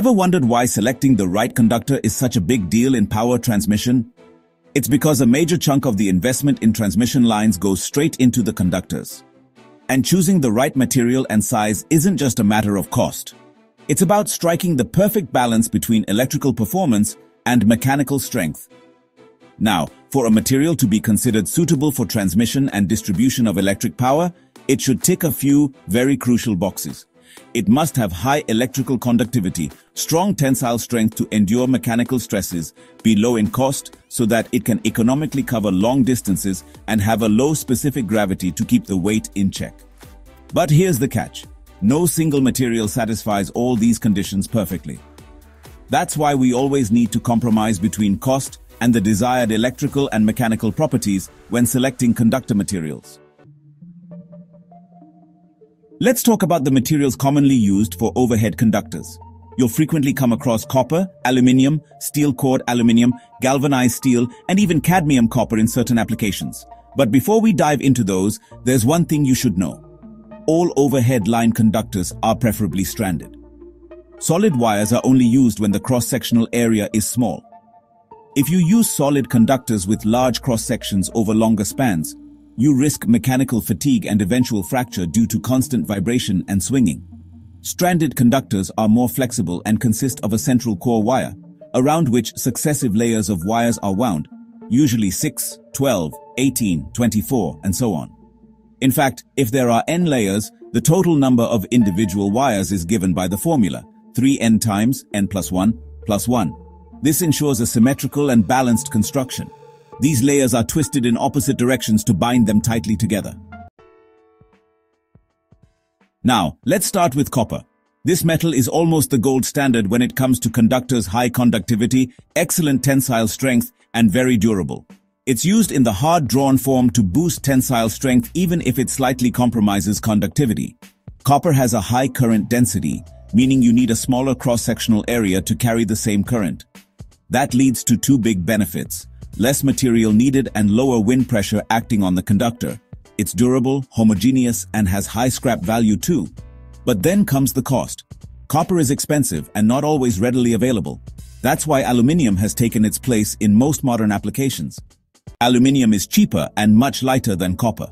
Ever wondered why selecting the right conductor is such a big deal in power transmission? It's because a major chunk of the investment in transmission lines goes straight into the conductors. And choosing the right material and size isn't just a matter of cost. It's about striking the perfect balance between electrical performance and mechanical strength. Now, for a material to be considered suitable for transmission and distribution of electric power, it should tick a few very crucial boxes. It must have high electrical conductivity, strong tensile strength to endure mechanical stresses, be low in cost so that it can economically cover long distances and have a low specific gravity to keep the weight in check. But here's the catch. No single material satisfies all these conditions perfectly. That's why we always need to compromise between cost and the desired electrical and mechanical properties when selecting conductor materials. Let's talk about the materials commonly used for overhead conductors. You'll frequently come across copper, aluminium, steel cored aluminium, galvanized steel, and even cadmium copper in certain applications. But before we dive into those, there's one thing you should know. All overhead line conductors are preferably stranded. Solid wires are only used when the cross-sectional area is small. If you use solid conductors with large cross-sections over longer spans, you risk mechanical fatigue and eventual fracture due to constant vibration and swinging. Stranded conductors are more flexible and consist of a central core wire, around which successive layers of wires are wound, usually 6, 12, 18, 24, and so on. In fact, if there are n layers, the total number of individual wires is given by the formula, 3n times n plus 1 plus 1. This ensures a symmetrical and balanced construction. These layers are twisted in opposite directions to bind them tightly together. Now, let's start with copper. This metal is almost the gold standard when it comes to conductors' high conductivity, excellent tensile strength, and very durable. It's used in the hard-drawn form to boost tensile strength even if it slightly compromises conductivity. Copper has a high current density, meaning you need a smaller cross-sectional area to carry the same current. That leads to two big benefits less material needed and lower wind pressure acting on the conductor. It's durable, homogeneous, and has high scrap value too. But then comes the cost. Copper is expensive and not always readily available. That's why aluminium has taken its place in most modern applications. Aluminium is cheaper and much lighter than copper.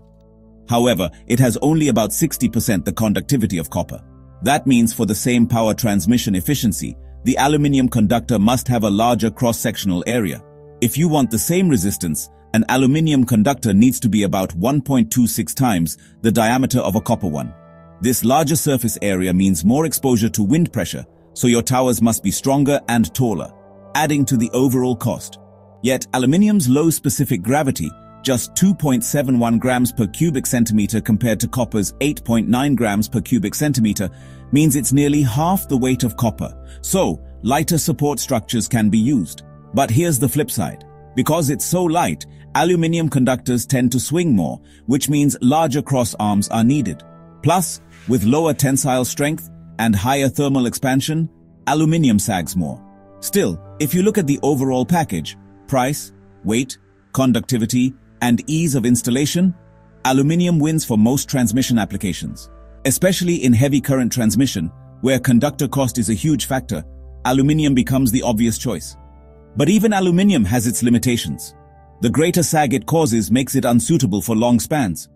However, it has only about 60% the conductivity of copper. That means for the same power transmission efficiency, the aluminium conductor must have a larger cross-sectional area. If you want the same resistance, an aluminium conductor needs to be about 1.26 times the diameter of a copper one. This larger surface area means more exposure to wind pressure, so your towers must be stronger and taller, adding to the overall cost. Yet aluminium's low specific gravity, just 2.71 grams per cubic centimeter compared to copper's 8.9 grams per cubic centimeter, means it's nearly half the weight of copper, so lighter support structures can be used. But here's the flip side. Because it's so light, aluminium conductors tend to swing more, which means larger cross arms are needed. Plus, with lower tensile strength and higher thermal expansion, aluminium sags more. Still, if you look at the overall package, price, weight, conductivity, and ease of installation, aluminium wins for most transmission applications. Especially in heavy current transmission, where conductor cost is a huge factor, aluminium becomes the obvious choice. But even aluminium has its limitations. The greater sag it causes makes it unsuitable for long spans.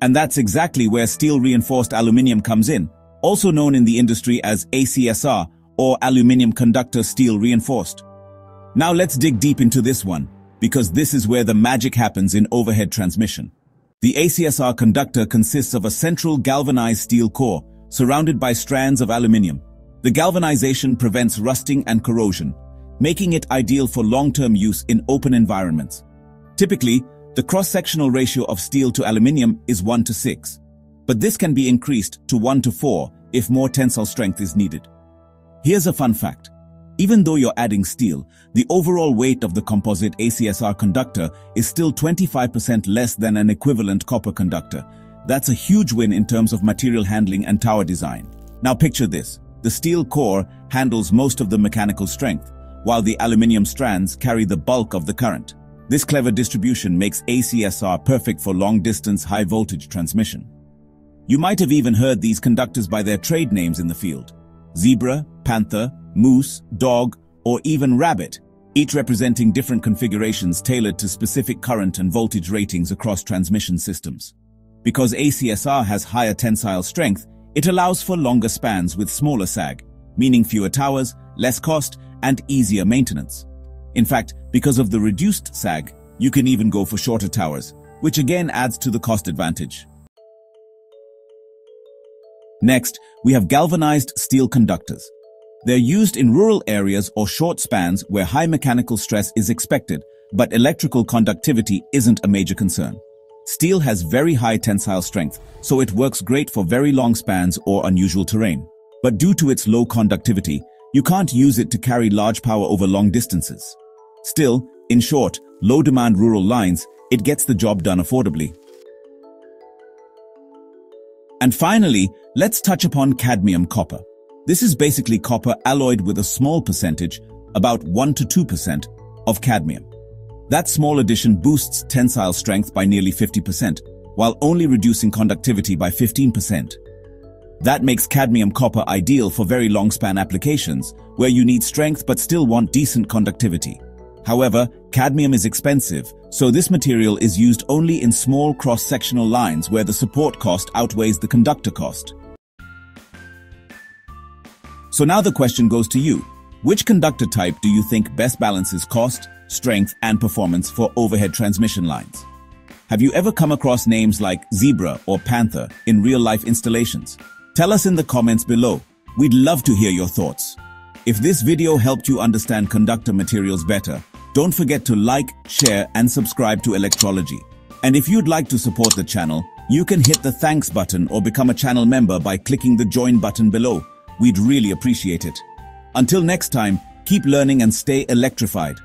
And that's exactly where steel-reinforced aluminium comes in, also known in the industry as ACSR, or aluminium conductor steel reinforced. Now let's dig deep into this one, because this is where the magic happens in overhead transmission. The ACSR conductor consists of a central galvanized steel core, surrounded by strands of aluminium. The galvanization prevents rusting and corrosion, making it ideal for long-term use in open environments. Typically, the cross-sectional ratio of steel to aluminium is 1 to 6, but this can be increased to 1 to 4 if more tensile strength is needed. Here's a fun fact. Even though you're adding steel, the overall weight of the composite ACSR conductor is still 25% less than an equivalent copper conductor. That's a huge win in terms of material handling and tower design. Now picture this. The steel core handles most of the mechanical strength, while the aluminium strands carry the bulk of the current. This clever distribution makes ACSR perfect for long-distance high-voltage transmission. You might have even heard these conductors by their trade names in the field. Zebra, Panther, moose, dog, or even rabbit, each representing different configurations tailored to specific current and voltage ratings across transmission systems. Because ACSR has higher tensile strength, it allows for longer spans with smaller sag, meaning fewer towers, less cost, and easier maintenance. In fact, because of the reduced sag, you can even go for shorter towers, which again adds to the cost advantage. Next, we have galvanized steel conductors. They're used in rural areas or short spans where high mechanical stress is expected, but electrical conductivity isn't a major concern. Steel has very high tensile strength, so it works great for very long spans or unusual terrain. But due to its low conductivity, you can't use it to carry large power over long distances. Still, in short, low-demand rural lines, it gets the job done affordably. And finally, let's touch upon cadmium copper. This is basically copper alloyed with a small percentage, about 1 to 2% of cadmium. That small addition boosts tensile strength by nearly 50%, while only reducing conductivity by 15%. That makes cadmium copper ideal for very long span applications, where you need strength but still want decent conductivity. However, cadmium is expensive, so this material is used only in small cross-sectional lines where the support cost outweighs the conductor cost. So now the question goes to you. Which conductor type do you think best balances cost, strength, and performance for overhead transmission lines? Have you ever come across names like Zebra or Panther in real-life installations? Tell us in the comments below. We'd love to hear your thoughts. If this video helped you understand conductor materials better, don't forget to like, share, and subscribe to Electrology. And if you'd like to support the channel, you can hit the thanks button or become a channel member by clicking the join button below. We'd really appreciate it. Until next time, keep learning and stay electrified.